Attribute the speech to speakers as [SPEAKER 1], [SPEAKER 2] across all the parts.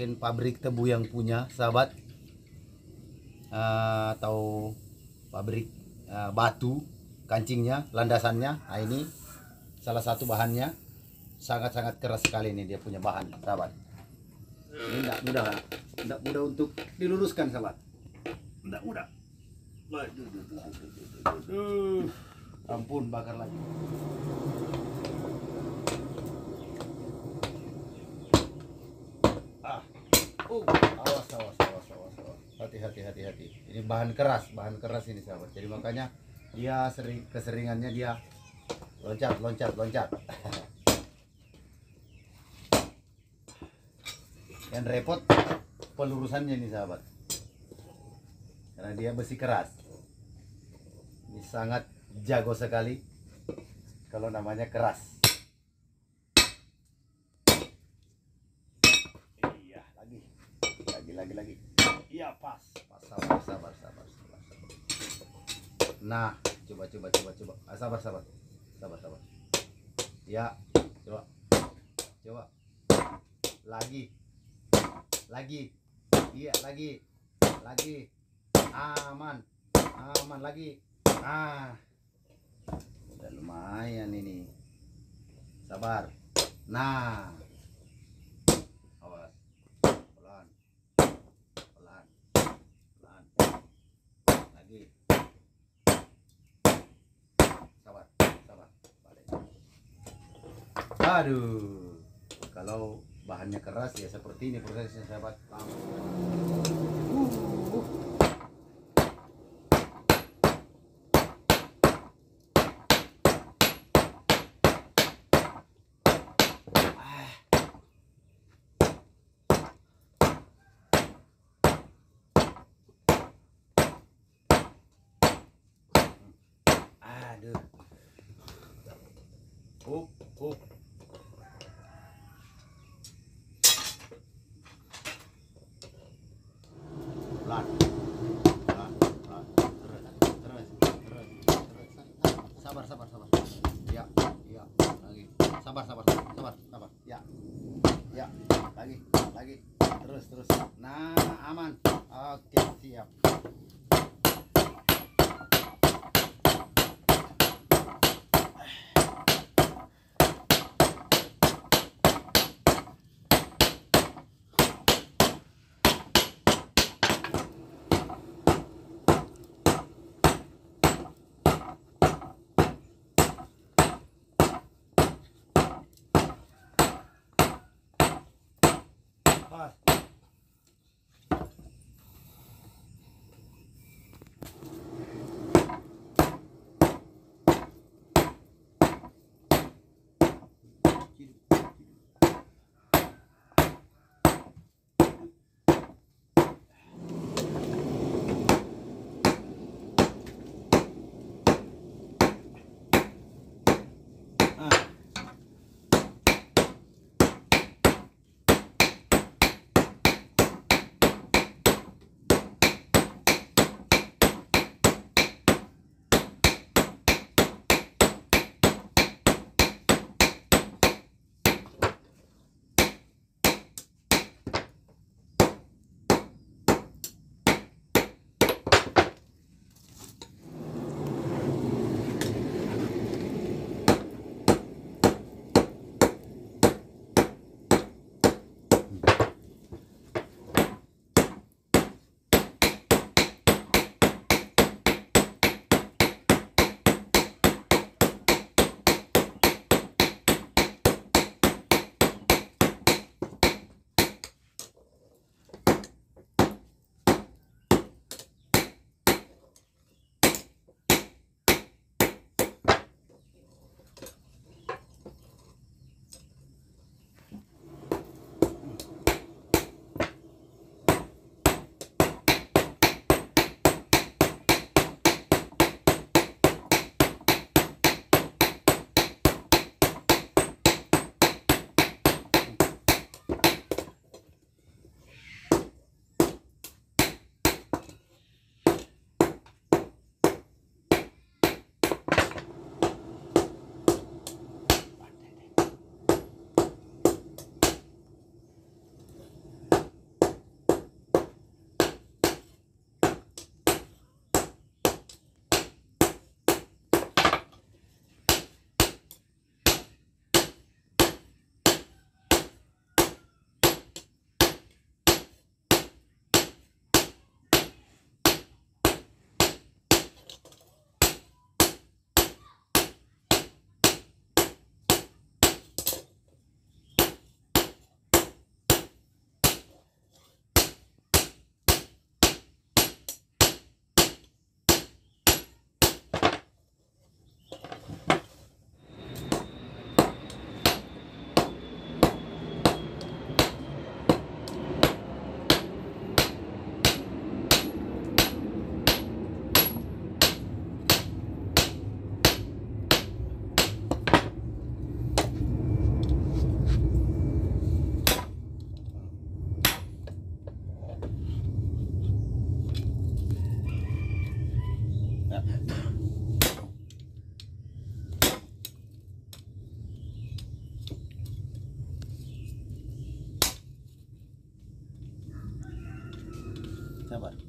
[SPEAKER 1] mungkin pabrik tebu yang punya sahabat. Eh, atau pabrik eh, batu kancingnya landasannya. Nah ini salah satu bahannya. Sangat-sangat keras sekali ini dia punya bahan sahabat. Ini tidak mudah tidak mudah untuk diluruskan sahabat. Tidak mudah. Ampun bakar lagi awas awas awas awas awas. Hati hati hati hati. Ini bahan keras bahan keras ini sahabat. Jadi makanya dia sering keseringannya dia loncat loncat loncat. Yang repot pelurusannya ini sahabat. Karena dia besi keras. Ini sangat jago sekali. Kalau namanya keras iya lagi lagi lagi iya pas. Pas sabar sabar sabar sabar. Nah coba coba coba coba. Ah, sabar sabar. Sabar sabar. Ya coba. Coba. Lagi. Lagi. Iya lagi. Lagi. Aman. Aman lagi. Ah. Udah lumayan ini. Sabar. Nah awas pelan pelan pelan lagi. Sabar sabar balik. Aduh kalau bahannya keras ya seperti ini prosesnya sahabat up up. Pelan pelan pelan. Terus terus terus terus. Sabar sabar sabar. Ya ya lagi. Sabar sabar sabar ya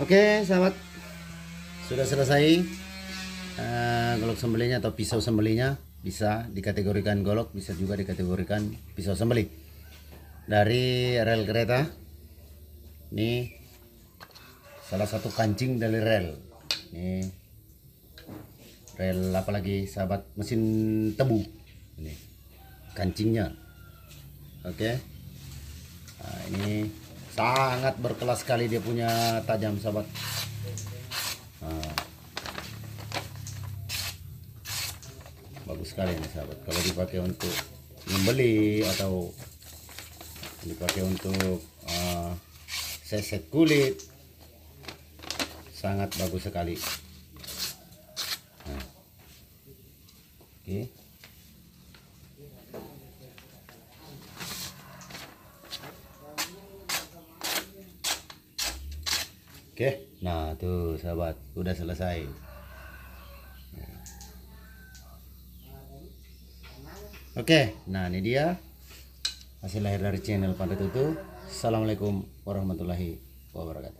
[SPEAKER 1] Oke, sahabat. Sudah selesai golok sembelihnya atau pisau sembelihnya. bisa dikategorikan golok bisa juga dikategorikan pisau sembelih. Dari rel kereta ini salah satu kancing dari rel. Ini rel apalagi sahabat mesin tebu. Ini kancingnya. Oke. Nah, ini sangat berkelas sekali dia punya tajam sahabat. Nah. Bagus sekali ini sahabat. Kalau dipakai untuk membeli atau dipakai untuk uh, seset kulit sangat bagus sekali. Nah. oke. Oke, nah tuh sahabat, udah selesai. Oke, nah ini dia hasil lahir dari channel Pandai Tutu. Assalamualaikum warahmatullahi wabarakatuh.